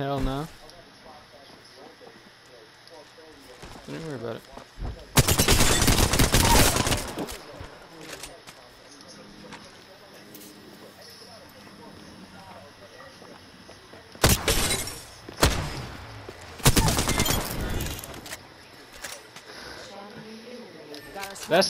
Hell no. Don't worry about it. That's